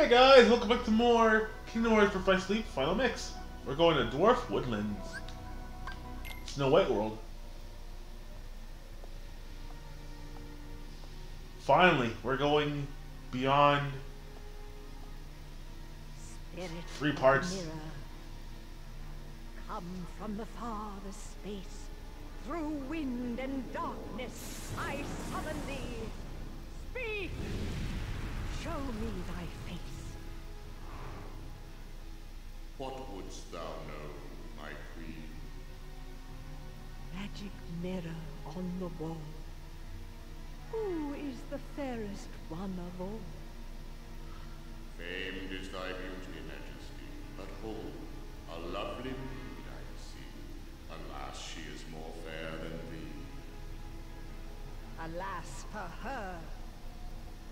Hey guys, welcome back to more Kingdom Hearts Birth by Sleep Final Mix. We're going to Dwarf Woodlands. Snow White World. Finally, we're going beyond Spirit Three parts. Mirror, come from the farthest space. Through wind and darkness, I summon thee. Wouldst thou know, my queen? Magic mirror on the wall. Who is the fairest one of all? Famed is thy beauty, majesty, but hold, a lovely maid I see. Alas, she is more fair than thee. Alas for her.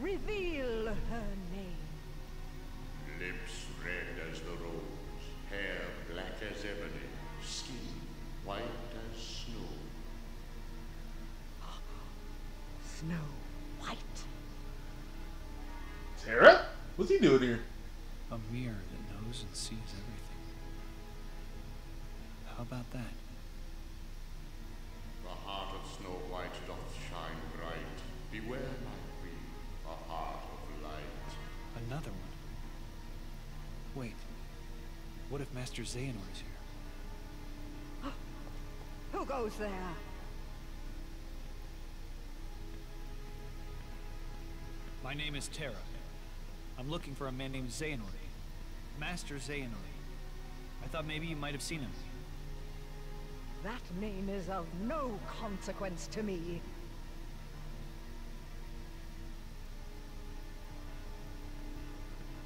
Reveal her name. Lips What's he doing here? A mirror that knows and sees everything. How about that? The heart of Snow White doth shine bright. Beware, my queen, a heart of light. Another one. Wait. What if Master Xehanort is here? Who goes there? My name is Terra. I'm looking for a man named Xehanort. Master Xehanort. I thought maybe you might have seen him. That name is of no consequence to me.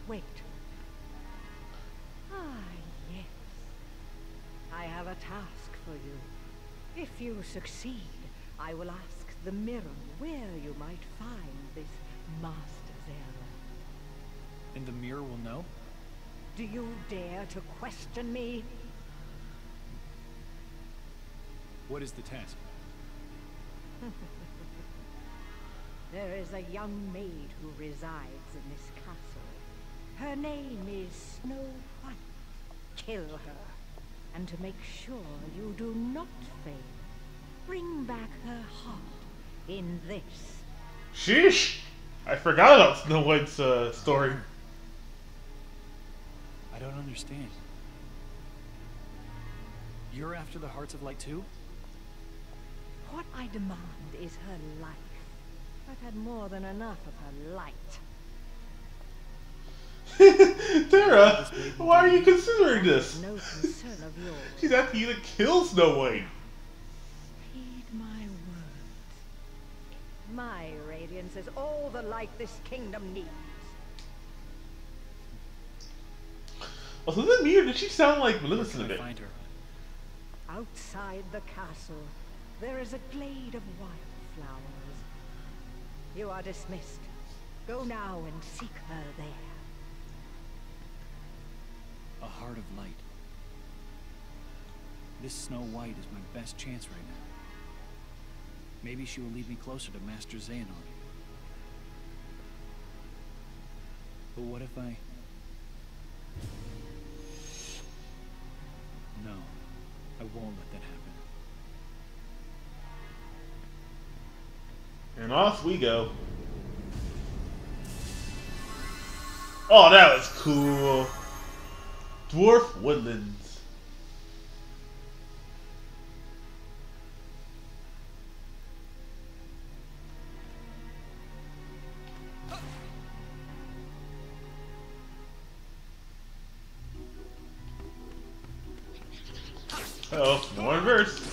Wait. Ah, yes. I have a task for you. If you succeed, I will ask the mirror where you might find this Master error. And the mirror will know? Do you dare to question me? What is the task? There is a young maid who resides in this castle. Her name is Snow White. Kill her. And to make sure you do not fail, bring back her heart in this. Sheesh! I forgot about Snow White's uh, story. I don't understand. You're after the Hearts of Light too? What I demand is her life. I've had more than enough of her light. Terra, why are you considering this? No concern of yours. She's after you to kill Snow White. Heed my words. My radiance is all the light this kingdom needs. Also, is it me or did she sound like Where Maleficent can a I bit? find her? Outside the castle, there is a glade of wildflowers. You are dismissed. Go now and seek her there. A Heart of Light. This Snow White is my best chance right now. Maybe she will lead me closer to Master Xehanort. But what if I... No, I won't let that happen. And off we go. Oh, that was cool. Dwarf Woodlands. Oh, more verse.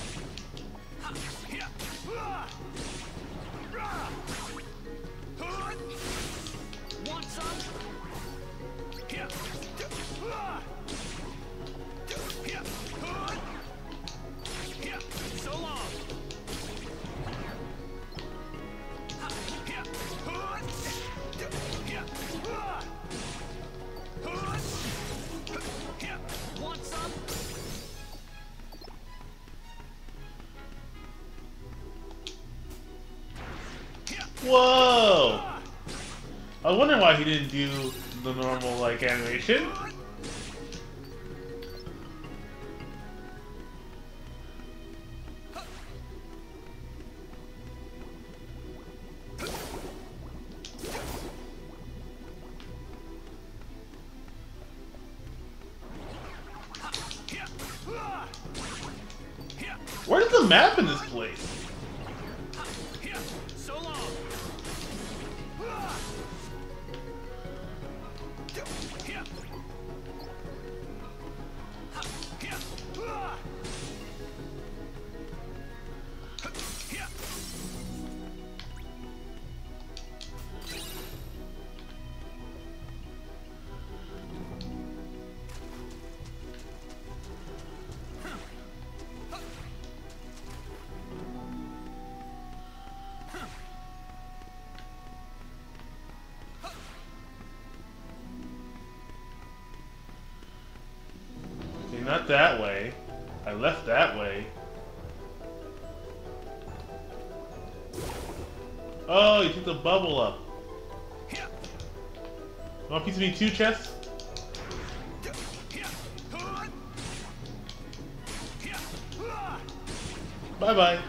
Whoa! I was wondering why he didn't do the normal like animation. Where's the map in this place? That way. I left that way. Oh, you took the bubble up. Want a piece of me too, Chess? Bye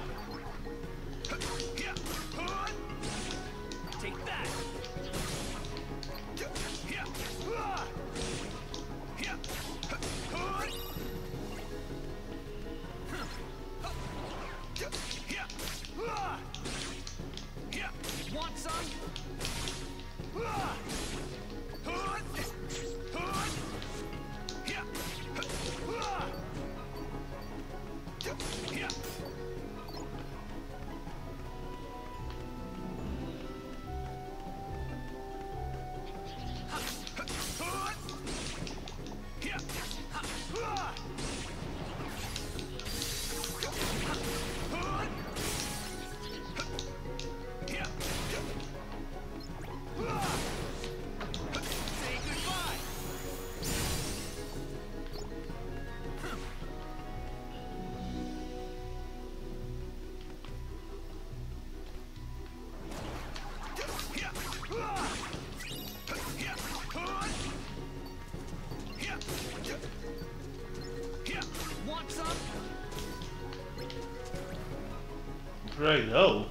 I?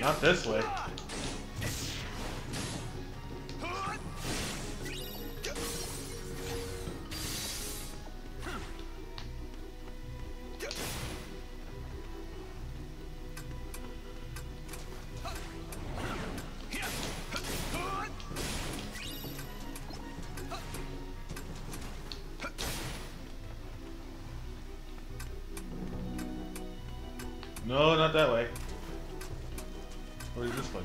Not this way. No, not that way. Where's this way?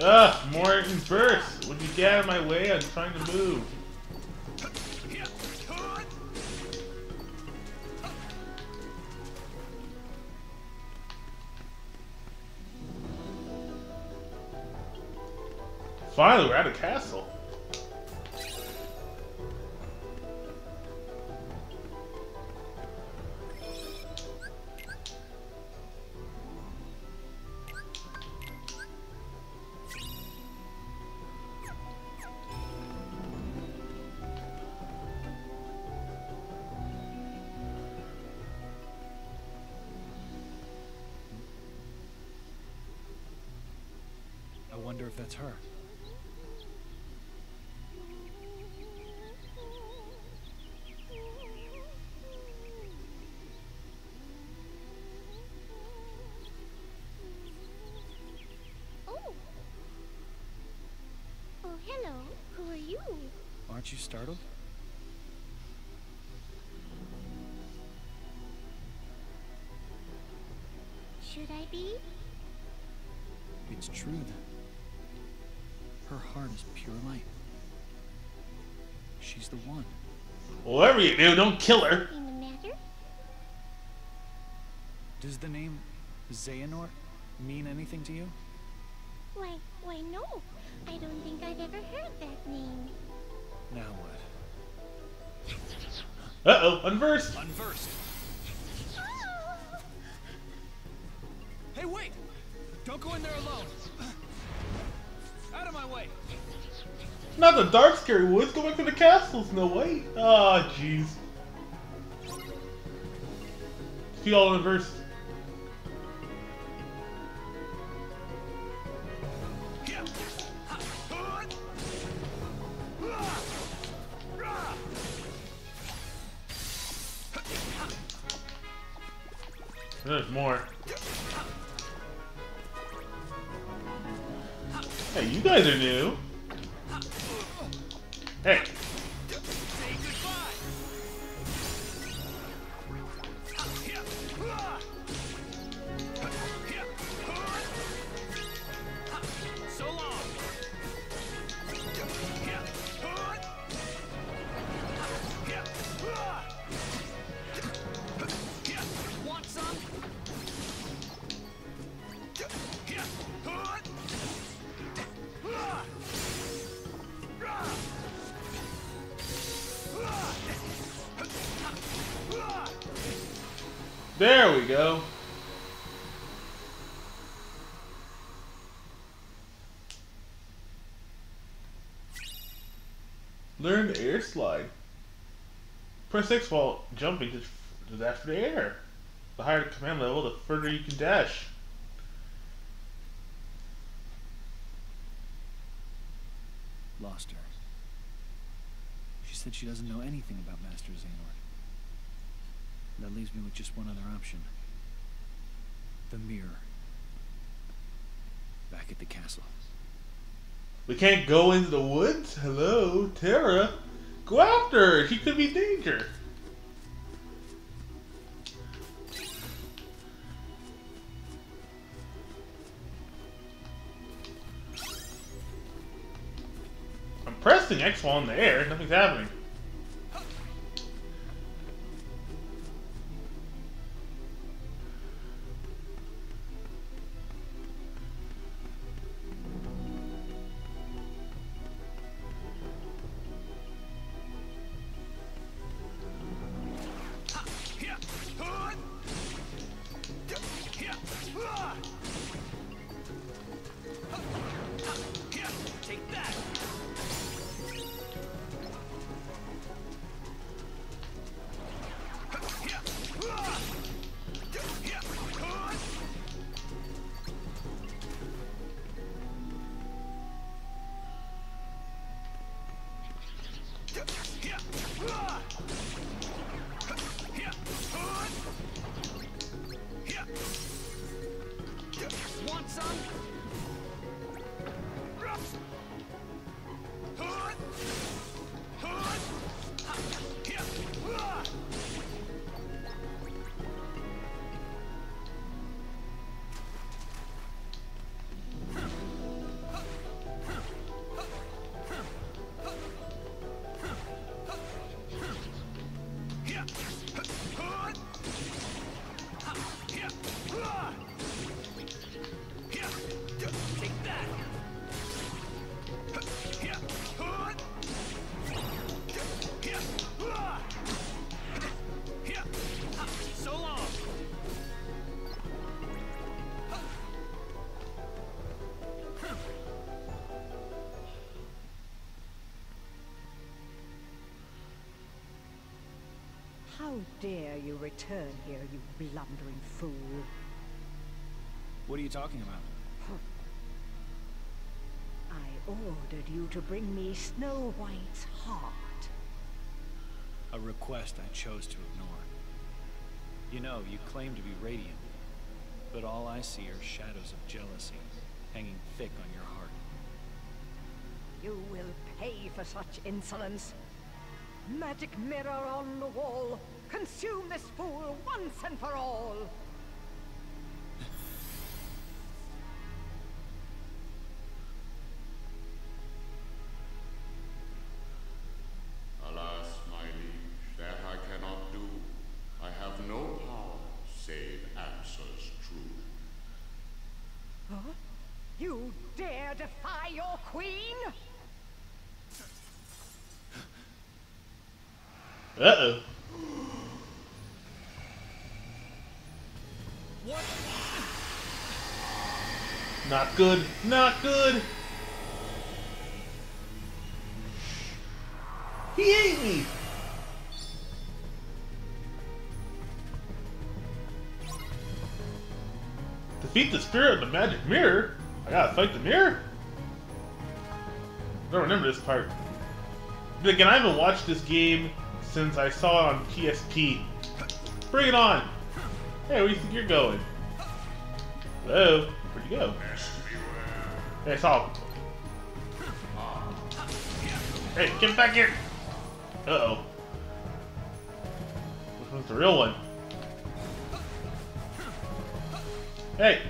Ugh, more in bursts. Would you get out of my way? I'm trying to move. Finally, we're at a castle. I wonder if that's her. Hello. Who are you? Aren't you startled? Should I be? It's true then. Her heart is pure light. She's the one. Whatever you do, don't kill her. In the matter? Does the name Xehanort mean anything to you? Why, why no. I don't think I've ever heard that name. Now what? Uh-oh, unversed. Unversed. Oh! Hey, wait! Don't go in there alone. Out of my way. Not the dark scary woods, go back to the castle, no way! Ah, jeez. Feel all unversed. Go. Learn air slide. Press X while jumping to, to dash for the air. The higher the command level, the further you can dash. Lost her. She said she doesn't know anything about Master Xehanort. That leaves me with just one other option. The mirror. Back at the castle. We can't go into the woods? Hello, Terra. Go after her. She could be danger. I'm pressing X while in the air. Nothing's happening. Dare you return here, you blundering fool? What are you talking about? I ordered you to bring me Snow White's heart. A request I chose to ignore. You know, you claim to be radiant, but all I see are shadows of jealousy hanging thick on your heart. You will pay for such insolence. Magic mirror on the wall, consume this fool once and for all. Uh-oh. Not good. Not good. He ate me. Defeat the spirit of the magic mirror? I gotta fight the mirror? I don't remember this part. Again, I haven't watched this game since I saw it on PSP. Bring it on! Hey, where do you think you're going? Hello? Where'd you go? Hey, I saw him. Hey, get back here! Uh-oh. Which one's the real one? Hey!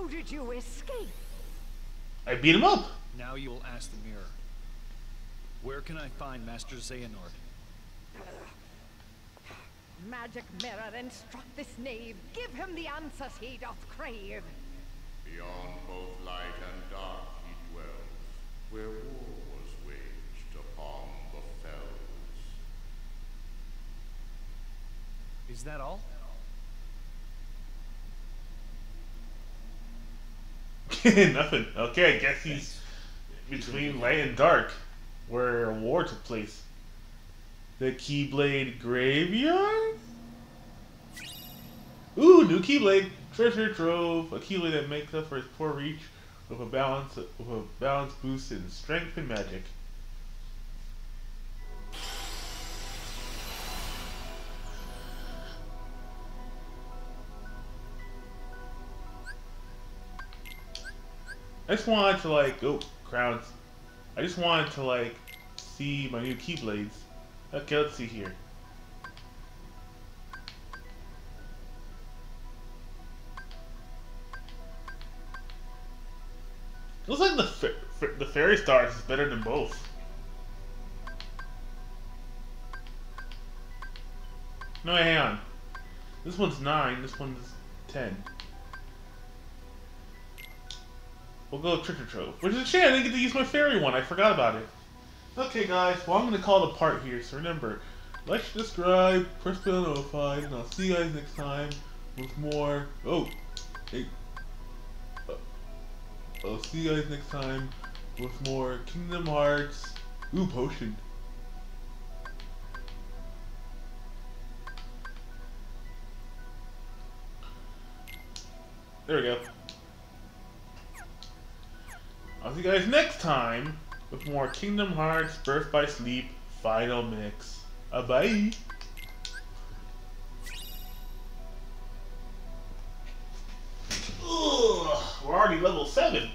How did you escape? I beat him up! Now you will ask the mirror. Where can I find Master Xehanort? Magic mirror, instruct this knave. Give him the answers he doth crave. Beyond both light and dark he dwells, where war was waged upon the fells. Is that all? Nothing. Okay, I guess he's between light and dark, where a war took place. The Keyblade Graveyard? Ooh, new Keyblade! Treasure Trove! A Keyblade that makes up for its poor reach with a balance with a balance boost in strength and magic. I just wanted to like oh crowns. I just wanted to like see my new keyblades. Okay, let's see here. Looks like the fa- fa- the fairy stars is better than both. No, hang on. This one's nine. This one's ten. We'll go Treasure Trove. Which is a shame, I didn't get to use my fairy one. I forgot about it. Okay, guys. Well, I'm going to call it a part here. So remember, like, subscribe, press bell notified, and I'll see you guys next time with more... Oh! Hey. Uh, I'll see you guys next time with more Kingdom Hearts... Ooh, potion. There we go. I'll see you guys next time with more Kingdom Hearts Birth by Sleep Final Mix. Uh, bye! Ugh, we're already level 7. Not bad.